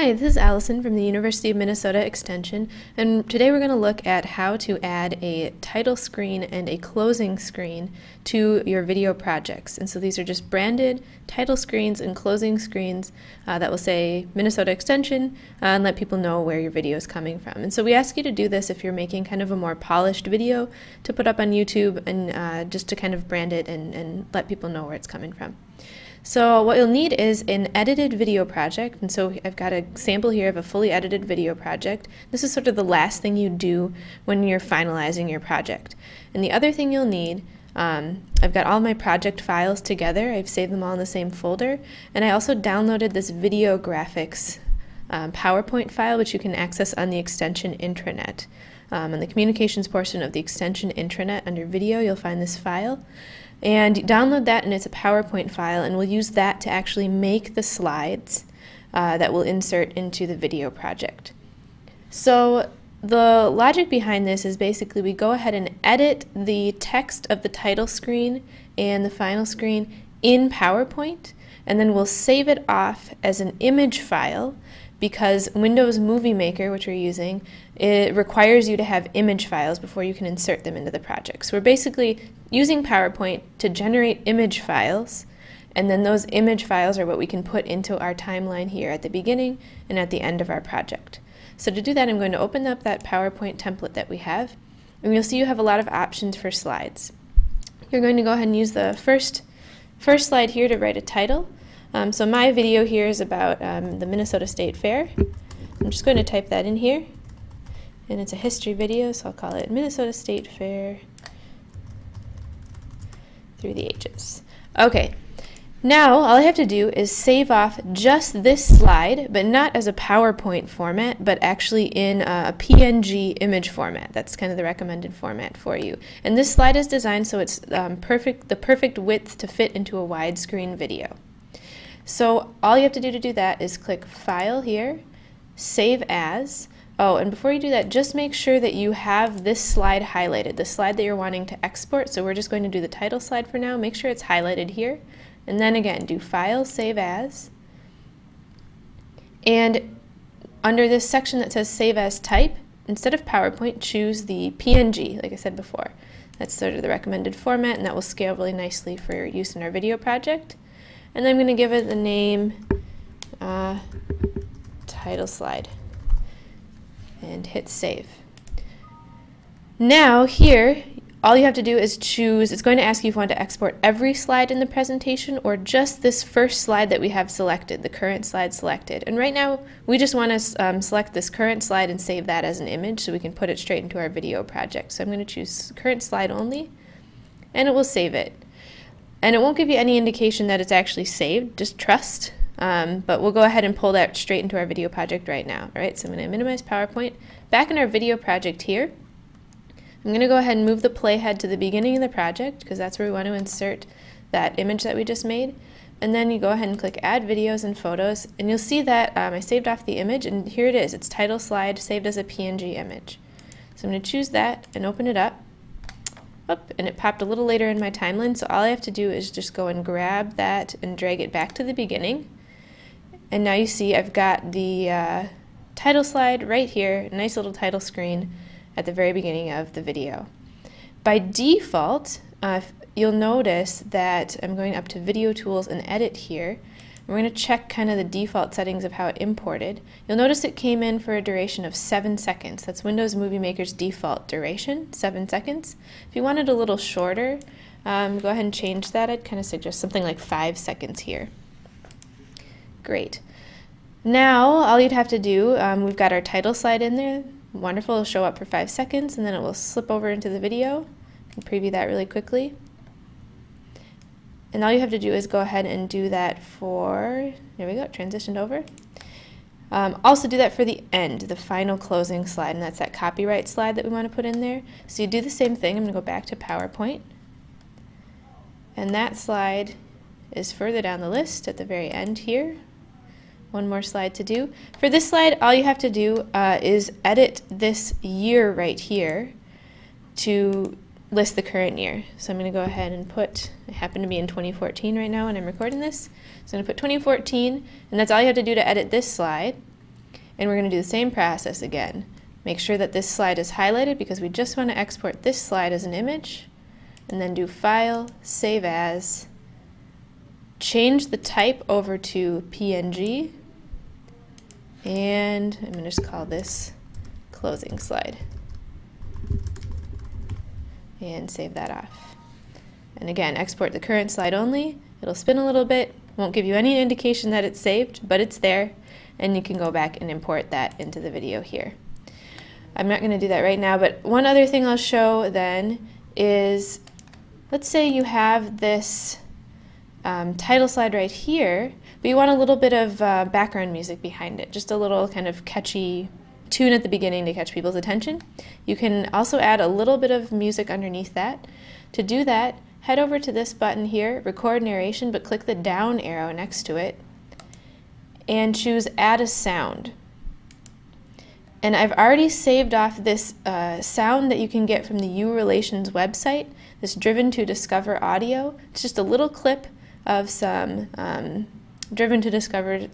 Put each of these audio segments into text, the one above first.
Hi, this is Alison from the University of Minnesota Extension, and today we're going to look at how to add a title screen and a closing screen to your video projects. And so these are just branded title screens and closing screens uh, that will say Minnesota Extension uh, and let people know where your video is coming from. And so we ask you to do this if you're making kind of a more polished video to put up on YouTube and uh, just to kind of brand it and, and let people know where it's coming from. So what you'll need is an edited video project. And so I've got a sample here of a fully edited video project. This is sort of the last thing you do when you're finalizing your project. And the other thing you'll need um, I've got all my project files together. I've saved them all in the same folder. And I also downloaded this video graphics um, PowerPoint file, which you can access on the extension intranet. Um, on the communications portion of the extension intranet under video, you'll find this file. And download that and it's a PowerPoint file and we'll use that to actually make the slides uh, that we'll insert into the video project. So the logic behind this is basically we go ahead and edit the text of the title screen and the final screen in PowerPoint and then we'll save it off as an image file because Windows Movie Maker, which we're using, it requires you to have image files before you can insert them into the project. So we're basically using PowerPoint to generate image files, and then those image files are what we can put into our timeline here at the beginning and at the end of our project. So to do that, I'm going to open up that PowerPoint template that we have, and you'll see you have a lot of options for slides. You're going to go ahead and use the first, first slide here to write a title. Um, so my video here is about um, the Minnesota State Fair. I'm just going to type that in here. And it's a history video, so I'll call it Minnesota State Fair through the ages. Okay, now all I have to do is save off just this slide, but not as a PowerPoint format, but actually in a PNG image format. That's kind of the recommended format for you. And this slide is designed so it's um, perfect, the perfect width to fit into a widescreen video. So all you have to do to do that is click File here, Save As. Oh, and before you do that, just make sure that you have this slide highlighted, the slide that you're wanting to export. So we're just going to do the title slide for now. Make sure it's highlighted here. And then again, do File, Save As. And under this section that says Save As Type, instead of PowerPoint, choose the PNG, like I said before. That's sort of the recommended format, and that will scale really nicely for use in our video project. And I'm going to give it the name uh, title slide and hit save. Now here, all you have to do is choose, it's going to ask you if you want to export every slide in the presentation or just this first slide that we have selected, the current slide selected. And right now, we just want to um, select this current slide and save that as an image so we can put it straight into our video project. So I'm going to choose current slide only, and it will save it. And it won't give you any indication that it's actually saved, just trust. Um, but we'll go ahead and pull that straight into our video project right now. All right, so I'm going to minimize PowerPoint. Back in our video project here, I'm going to go ahead and move the playhead to the beginning of the project because that's where we want to insert that image that we just made. And then you go ahead and click Add Videos and Photos, and you'll see that um, I saved off the image, and here it is. It's title slide saved as a PNG image. So I'm going to choose that and open it up up and it popped a little later in my timeline so all I have to do is just go and grab that and drag it back to the beginning. And now you see I've got the uh, title slide right here nice little title screen at the very beginning of the video. By default uh, you'll notice that I'm going up to video tools and edit here we're going to check kind of the default settings of how it imported. You'll notice it came in for a duration of 7 seconds. That's Windows Movie Maker's default duration, 7 seconds. If you wanted it a little shorter, um, go ahead and change that. I'd kind of suggest something like 5 seconds here. Great. Now, all you'd have to do, um, we've got our title slide in there. Wonderful, it'll show up for 5 seconds, and then it will slip over into the video. Preview that really quickly. And all you have to do is go ahead and do that for, there we go, transitioned over. Um, also do that for the end, the final closing slide, and that's that copyright slide that we want to put in there. So you do the same thing. I'm going to go back to PowerPoint. And that slide is further down the list at the very end here. One more slide to do. For this slide, all you have to do uh, is edit this year right here to list the current year. So I'm going to go ahead and put, I happen to be in 2014 right now when I'm recording this. So I'm going to put 2014, and that's all you have to do to edit this slide. And we're going to do the same process again. Make sure that this slide is highlighted because we just want to export this slide as an image and then do File, Save As, change the type over to PNG, and I'm going to just call this closing slide and save that off. And again, export the current slide only. It'll spin a little bit, won't give you any indication that it's saved, but it's there, and you can go back and import that into the video here. I'm not going to do that right now, but one other thing I'll show then is, let's say you have this um, title slide right here, but you want a little bit of uh, background music behind it, just a little kind of catchy tune at the beginning to catch people's attention. You can also add a little bit of music underneath that. To do that, head over to this button here, record narration, but click the down arrow next to it and choose add a sound. And I've already saved off this uh, sound that you can get from the U Relations website, this Driven to Discover audio. It's just a little clip of some um, Driven to Discover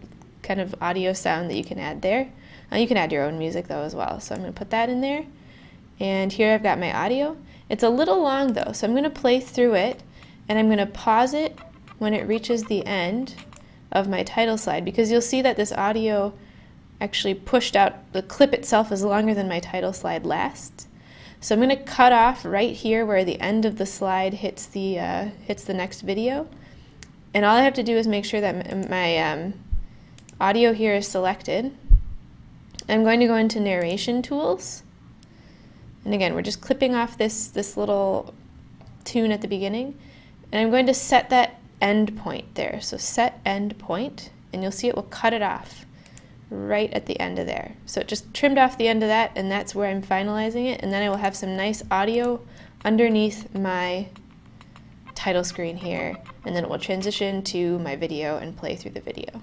kind of audio sound that you can add there. Uh, you can add your own music though as well. So I'm going to put that in there. And here I've got my audio. It's a little long though, so I'm going to play through it and I'm going to pause it when it reaches the end of my title slide because you'll see that this audio actually pushed out, the clip itself is longer than my title slide lasts. So I'm going to cut off right here where the end of the slide hits the, uh, hits the next video. And all I have to do is make sure that my um, audio here is selected. I'm going to go into narration tools. And again, we're just clipping off this, this little tune at the beginning. And I'm going to set that end point there. So set end point, and you'll see it will cut it off right at the end of there. So it just trimmed off the end of that, and that's where I'm finalizing it. And then I will have some nice audio underneath my title screen here, and then it will transition to my video and play through the video.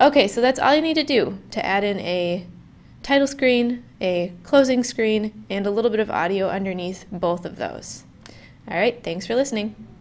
Okay, so that's all you need to do to add in a title screen, a closing screen, and a little bit of audio underneath both of those. All right, thanks for listening.